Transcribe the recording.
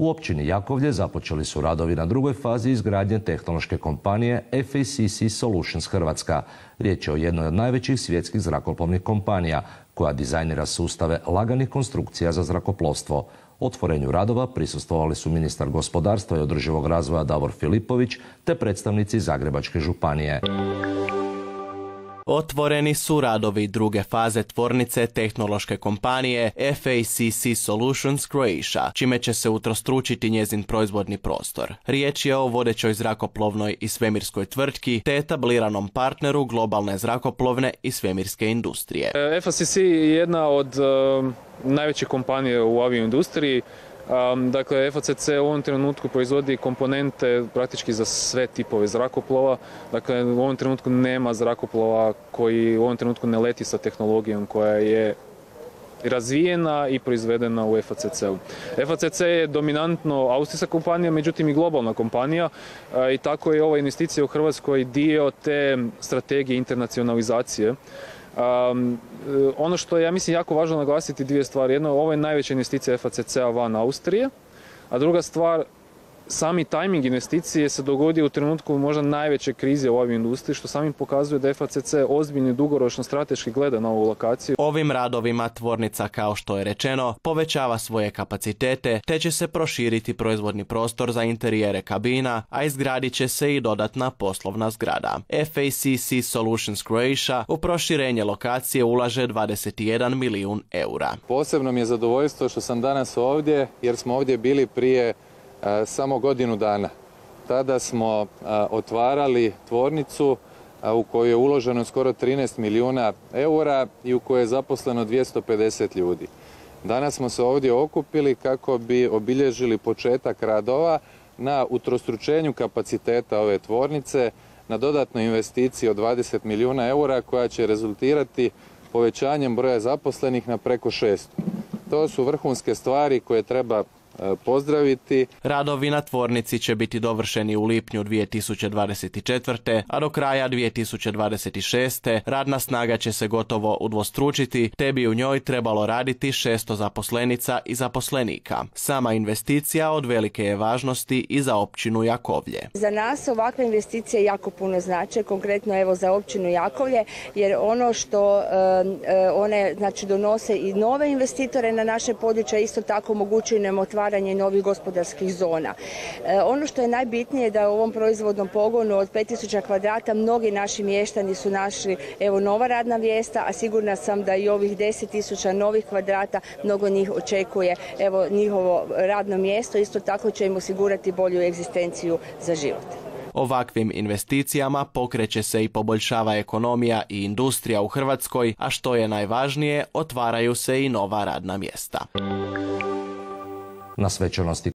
U općini Jakovlje započeli su radovi na drugoj fazi izgradnje tehnološke kompanije FACC Solutions Hrvatska. Riječ je o jednoj od najvećih svjetskih zrakoplovnih kompanija koja dizajnira sustave laganih konstrukcija za zrakoplovstvo. Otvorenju radova prisustvovali su ministar gospodarstva i održivog razvoja Davor Filipović te predstavnici Zagrebačke županije. Otvoreni su radovi druge faze tvornice tehnološke kompanije FACC Solutions Croatia, čime će se utrostručiti njezin proizvodni prostor. Riječ je o vodećoj zrakoplovnoj i svemirskoj tvrtki te etabliranom partneru globalne zrakoplovne i svemirske industrije. FACC je jedna od um, najvećih kompanija u avioindustriji. Dakle, FACC u ovom trenutku proizvodi komponente praktički za sve tipove zrakoplova. Dakle, u ovom trenutku nema zrakoplova koji u ovom trenutku ne leti sa tehnologijom koja je razvijena i proizvedena u FACC-u. FACC je dominantno austrijska kompanija, međutim i globalna kompanija i tako je ova investicija u Hrvatskoj dio te strategije internacionalizacije Um, ono što je, ja mislim, jako važno naglasiti dvije stvari. Jedno, ovo je najveća investicija FACC-a van Austrije, a druga stvar, sami tajming investicije se dogodio u trenutku možda najveće krize u ovoj industriji, što samim pokazuje da FACC ozbiljno dugoročno strateški gleda na ovu lokaciju. Ovim radovima tvornica, kao što je rečeno, povećava svoje kapacitete, te će se proširiti proizvodni prostor za interijere kabina, a izgradit će se i dodatna poslovna zgrada. FACC Solutions Croatia u proširenje lokacije ulaže 21 milijun eura. Posebno mi je zadovoljstvo što sam danas ovdje, jer smo ovdje bili prije samo godinu dana. Tada smo e, otvarali tvornicu e, u kojoj je uloženo skoro 13 milijuna eura i u kojoj je zaposleno 250 ljudi. Danas smo se ovdje okupili kako bi obilježili početak radova na utrostručenju kapaciteta ove tvornice, na dodatnoj investiciji od 20 milijuna eura koja će rezultirati povećanjem broja zaposlenih na preko 600. To su vrhunske stvari koje treba E, pozdraviti. Radovi na tvornici će biti dovršeni u lipnju 2024. a do kraja 2026. radna snaga će se gotovo udvostručiti, te bi u njoj trebalo raditi 600 zaposlenica i zaposlenika. Sama investicija od velike je važnosti i za općinu Jakovlje. Za nas ovakve investicije jako puno znače, konkretno evo za općinu Jakovlje, jer ono što one znači donose i nove investitore na naše područje, isto tako omogućuju nam otvaranje otvaranje novih gospodarskih zona. E, ono što je najbitnije da u ovom proizvodnom pogonu od 5000 kvadrata mnogi naši mještani su našli evo nova radna mjesta, a sigurna sam da i ovih 10.000 novih kvadrata mnogo njih očekuje evo njihovo radno mjesto, isto tako će im osigurati bolju egzistenciju za život. Ovakvim investicijama pokreće se i poboljšava ekonomija i industrija u Hrvatskoj, a što je najvažnije, otvaraju se i nova radna mjesta na svečanosti